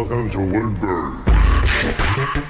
Welcome to Windburn.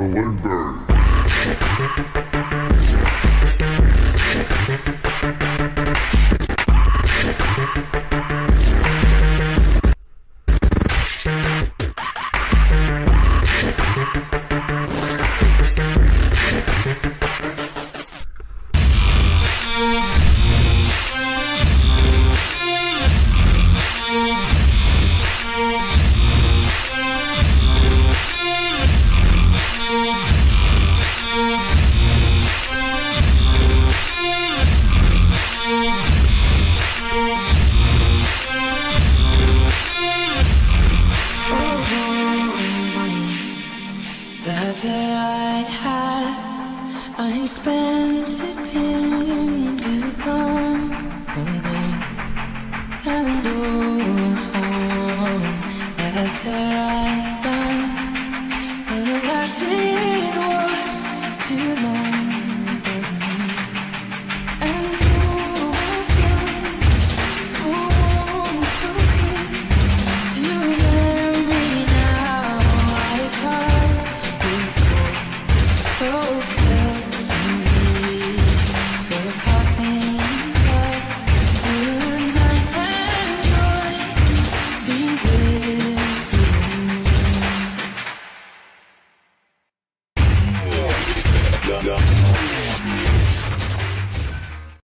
to Winberg.